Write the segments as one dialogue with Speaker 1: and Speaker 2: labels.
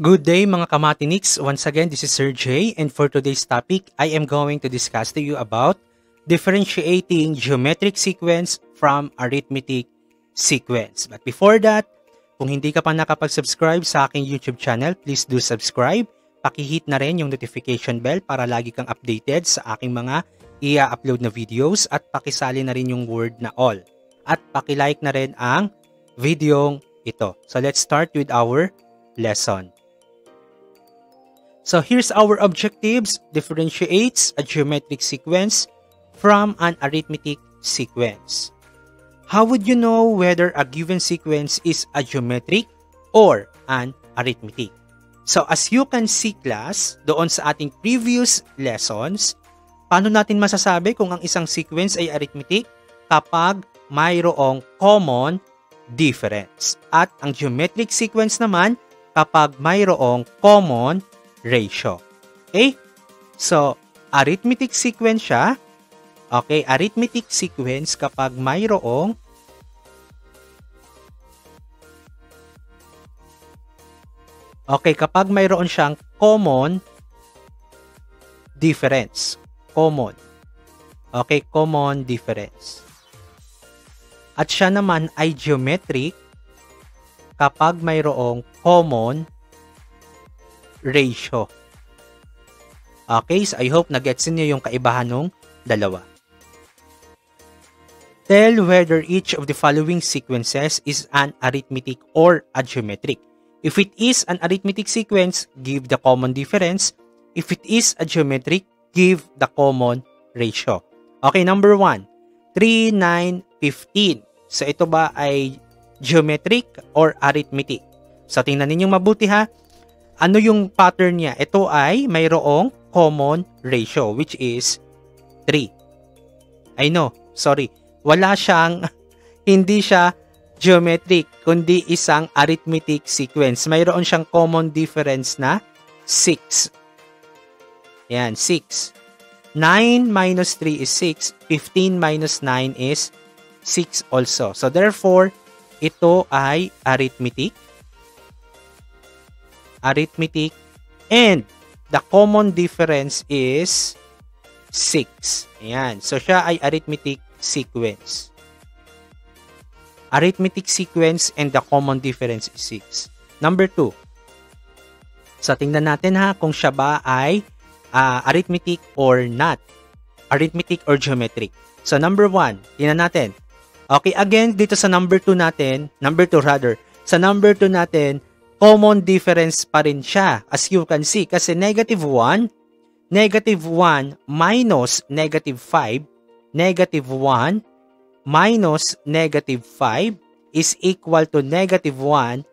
Speaker 1: Good day mga kamatiniks. Once again, this is Sir J and for today's topic, I am going to discuss to you about differentiating geometric sequence from arithmetic sequence. But before that, kung hindi ka pa nakapag-subscribe sa aking YouTube channel, please do subscribe. Pakihit na rin yung notification bell para lagi kang updated sa aking mga i-upload na videos at pakisali na rin yung word na all. At pakilike na rin ang videong ito. So let's start with our lesson. So here's our objectives. Differentiates a geometric sequence from an arithmetic sequence. How would you know whether a given sequence is a geometric or an arithmetic? So as you can see class, doon sa ating previous lessons, paano natin masasabi kung ang isang sequence ay arithmetic? Kapag mayroong common difference. At ang geometric sequence naman kapag mayroong common ratio. Okay? So, arithmetic sequence siya. Okay, arithmetic sequence kapag mayroong Okay, kapag mayroon siyang common difference. Common. Okay, common difference. At siya naman ay geometric kapag mayroong common ratio. Okay, so I hope na-gets niyo yung kaibahan ng dalawa. Tell whether each of the following sequences is an arithmetic or a geometric. If it is an arithmetic sequence, give the common difference. If it is a geometric, give the common ratio. Okay, number 1. 3, 9, 15. So ito ba ay geometric or arithmetic? So tingnan ninyong mabuti ha. Ano yung pattern niya? Ito ay mayroong common ratio which is 3. I know, sorry. Wala siyang, hindi siya geometric, kundi isang arithmetic sequence. Mayroon siyang common difference na 6. Yan, 6. 9 minus 3 is 6. 15 minus 9 is 6 also. So therefore, ito ay arithmetic arithmetic, and the common difference is 6. Ayan. So, siya ay arithmetic sequence. Arithmetic sequence and the common difference is 6. Number 2. So, tingnan natin ha kung siya ba ay uh, arithmetic or not. Arithmetic or geometric. So, number 1. Tingnan natin. Okay, again, dito sa number 2 natin, number 2 rather, sa number 2 natin, common difference pa rin siya as you can see kasi negative 1, negative 1 minus negative 5, negative 1 minus negative 5 is equal to negative 1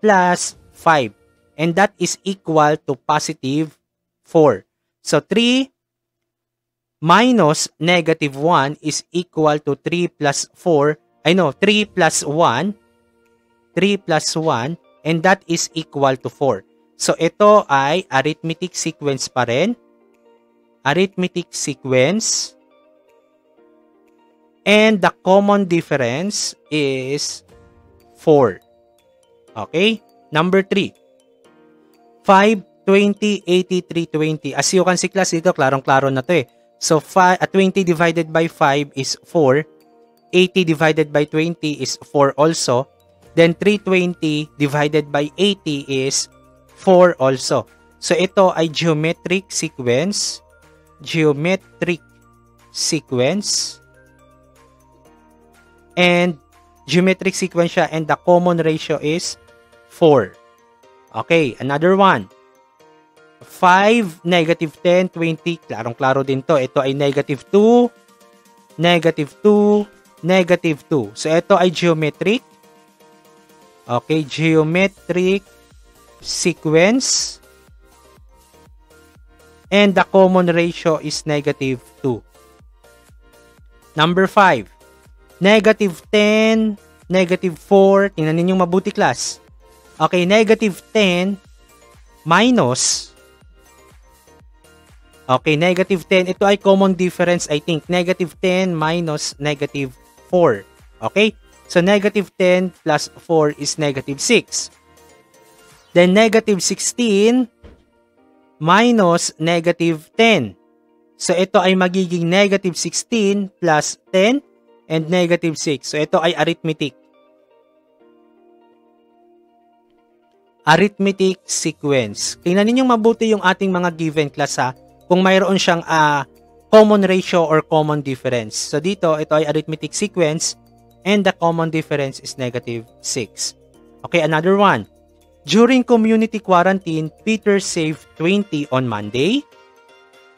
Speaker 1: plus 5 and that is equal to positive 4. So 3 minus negative 1 is equal to 3 plus 4. I know, 3 plus 1. 3 plus 1 and that is equal to 4. So ito ay arithmetic sequence pa rin. Arithmetic sequence. And the common difference is 4. Okay? Number 3. 5, 20, 80, 3, 20. As you can see class dito, klarong-klaro na to eh. So 5, uh, 20 divided by 5 is 4. 80 divided by 20 is 4 also. Then 320 divided by 80 is 4 also. So ito ay geometric sequence. Geometric sequence. And geometric sequence siya and the common ratio is 4. Okay, another one. 5, negative 10, 20. Klarong-klaro din to. Ito ay negative 2, negative 2, negative 2. So ito ay geometric Okay, geometric sequence. And the common ratio is negative 2. Number 5. Negative 10, negative 4. Tingnan ninyong mabuti class. Okay, negative 10 minus Okay, negative 10. Ito ay common difference, I think. Negative 10 minus negative 4. Okay? So, negative 10 plus 4 is negative 6. Then negative 16 minus negative 10. So ito ay magiging negative 16 plus 10 and negative 6. So ito ay arithmetic. Arithmetic sequence. Tingnan ninyong mabuti yung ating mga given class ha. Kung mayroon siyang uh, common ratio or common difference. So dito, ito ay arithmetic sequence and the common difference is negative 6. Okay, another one. During community quarantine, Peter saved 20 on Monday,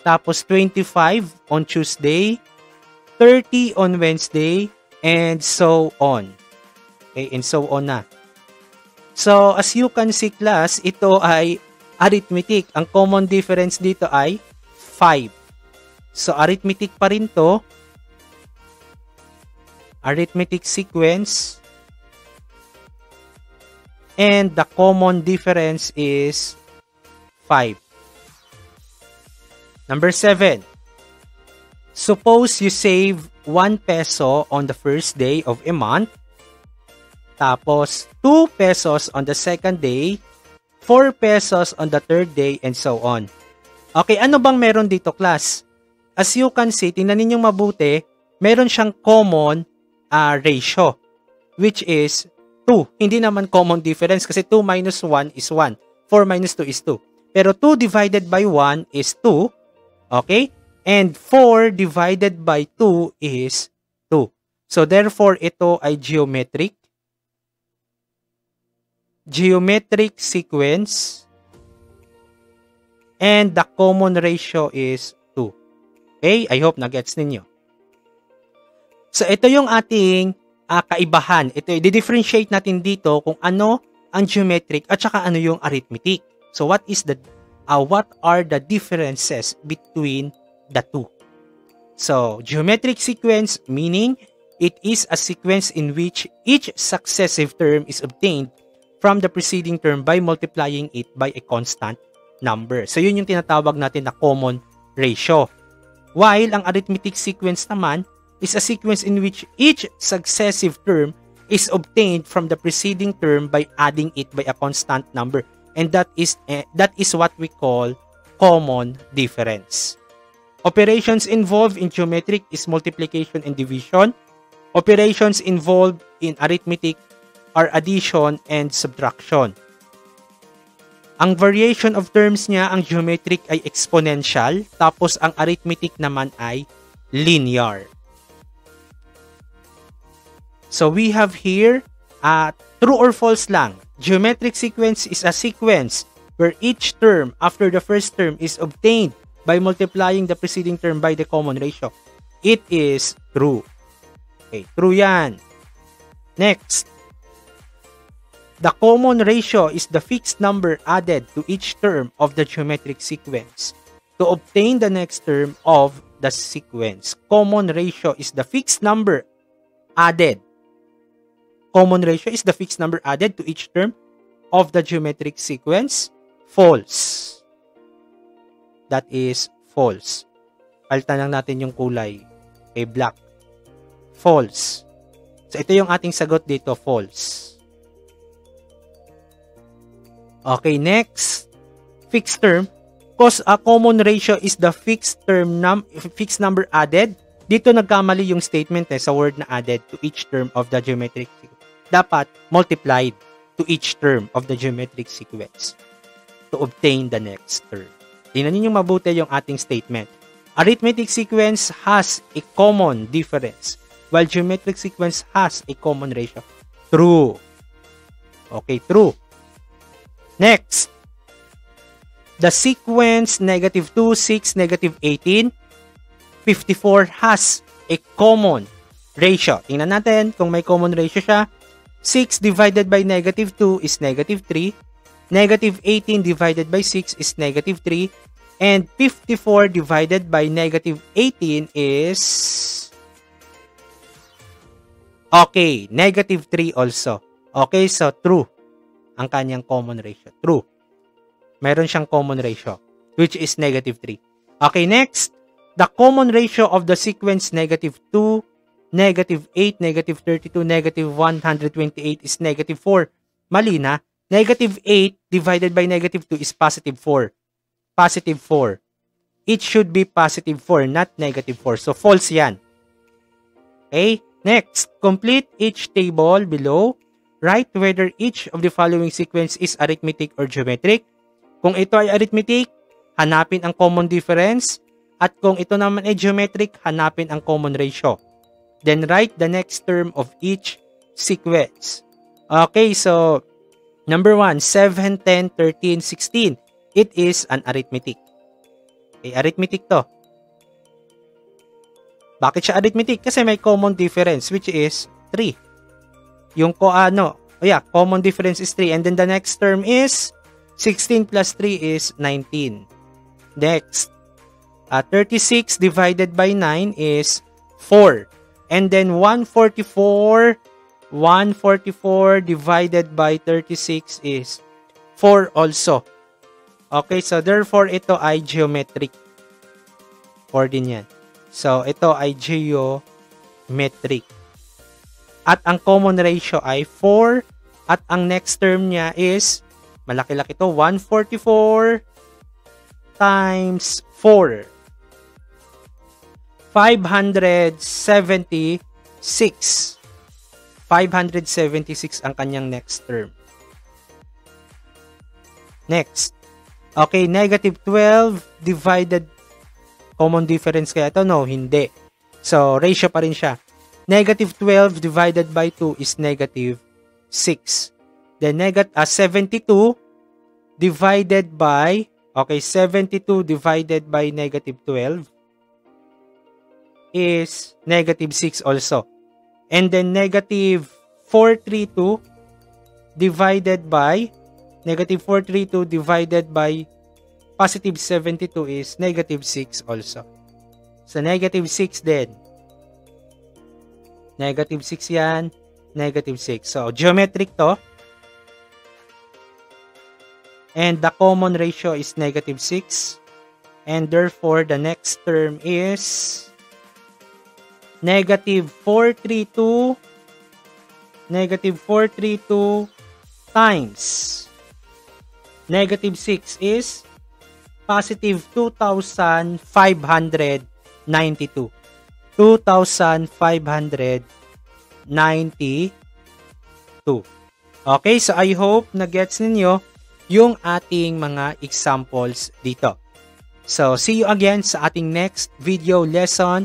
Speaker 1: tapos 25 on Tuesday, 30 on Wednesday, and so on. Okay, and so on na. So, as you can see class, ito ay arithmetic. Ang common difference dito ay 5. So, arithmetic pa rin to. Arithmetic sequence. And the common difference is 5. Number 7. Suppose you save 1 peso on the first day of a month. Tapos 2 pesos on the second day, 4 pesos on the third day, and so on. Okay, ano bang meron dito, class? As you can see, tingnan ninyong mabuti, meron siyang common uh, ratio, which is 2. Hindi naman common difference kasi 2 minus 1 is 1. 4 minus 2 is 2. Pero 2 divided by 1 is 2. Okay? And 4 divided by 2 is 2. So therefore, ito ay geometric. Geometric sequence. And the common ratio is 2. Okay? I hope na-gets ninyo. So ito yung ating uh, kaibahan. Ito, i-differentiate natin dito kung ano ang geometric at saka ano yung arithmetic. So what is the uh, what are the differences between the two? So, geometric sequence meaning it is a sequence in which each successive term is obtained from the preceding term by multiplying it by a constant number. So, yun yung tinatawag natin na common ratio. While ang arithmetic sequence naman is a sequence in which each successive term is obtained from the preceding term by adding it by a constant number and that is uh, that is what we call common difference. Operations involved in geometric is multiplication and division. Operations involved in arithmetic are addition and subtraction. Ang variation of terms niya, ang geometric ay exponential, tapos ang arithmetic naman ay linear. So we have here uh, true or false lang. Geometric sequence is a sequence where each term after the first term is obtained by multiplying the preceding term by the common ratio. It is true. Okay, true yan. Next. The common ratio is the fixed number added to each term of the geometric sequence to obtain the next term of the sequence. Common ratio is the fixed number added common ratio is the fixed number added to each term of the geometric sequence. False. That is false. Palitan lang natin yung kulay. Okay, black. False. So, ito yung ating sagot dito, false. Okay, next. Fixed term. Cause a common ratio is the fixed term num fixed number added. Dito nagkamali yung statement eh, sa word na added to each term of the geometric sequence dapat multiplied to each term of the geometric sequence to obtain the next term. Tingnan niyo mabuti yung ating statement. Arithmetic sequence has a common difference while geometric sequence has a common ratio. True. Okay, true. Next. The sequence negative 2, 6, negative 18, 54 has a common ratio. Tingnan natin kung may common ratio siya. 6 divided by negative 2 is negative 3. Negative 18 divided by 6 is negative 3. And 54 divided by negative 18 is... Okay, negative 3 also. Okay, so true. Ang kanyang common ratio. True. Meron siyang common ratio, which is negative 3. Okay, next. The common ratio of the sequence negative 2, negative 8, negative 32, negative 128 is negative 4. Mali na. Negative 8 divided by negative 2 is positive 4. Positive 4. It should be positive 4, not negative 4. So, false yan. Okay? Next, complete each table below. Write whether each of the following sequence is arithmetic or geometric. Kung ito ay arithmetic, hanapin ang common difference. At kung ito naman ay geometric, hanapin ang common ratio. Then write the next term of each sequence. Okay, so number 1, 7, 10, 13, 16. It is an arithmetic. Okay, arithmetic to. Bakit siya arithmetic? Kasi may common difference which is 3. Yung ko ano, oh yeah, common difference is 3 and then the next term is 16 plus 3 is 19. Next, uh, 36 divided by 9 is 4. And then 144 144 divided by 36 is 4 also. Okay, so therefore ito ay geometric. 4 din yan. So ito ay geometric. At ang common ratio ay 4 at ang next term niya is malaki-laki to 144 times 4. 576. 576 ang kanyang next term. Next. Okay, negative 12 divided common difference kaya ito? No, hindi. So, ratio pa rin siya. Negative 12 divided by 2 is negative 6. Then, negative, uh, 72 divided by, okay, 72 divided by negative 12 is negative 6 also. And then negative 432 divided by negative 432 divided by positive 72 is negative 6 also. So negative 6 din. Negative 6 yan. Negative 6. So geometric to. And the common ratio is negative 6. And therefore, the next term is negative 432 negative 432 times negative 6 is positive 2,592. 2,592. Okay, so I hope na gets ninyo yung ating mga examples dito. So, see you again sa ating next video lesson